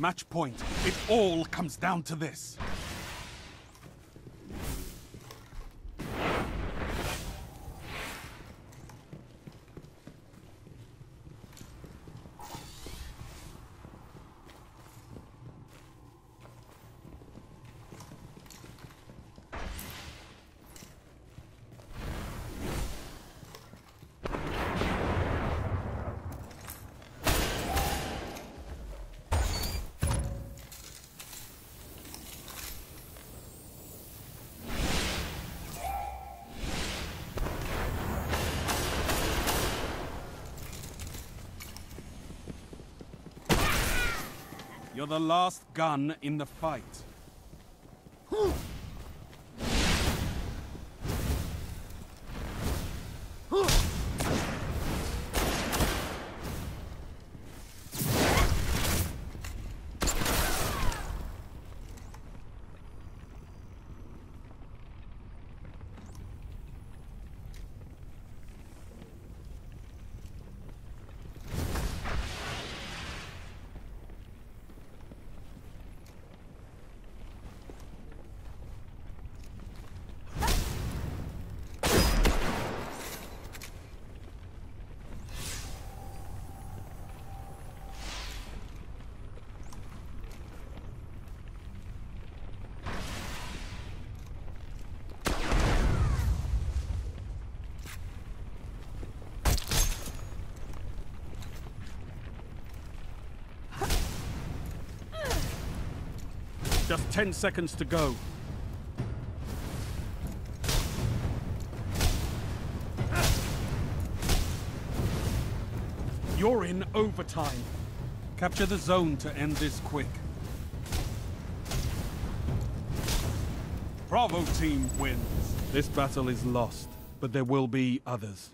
Match point. It all comes down to this. You're the last gun in the fight. Just 10 seconds to go. You're in overtime. Capture the zone to end this quick. Bravo team wins. This battle is lost, but there will be others.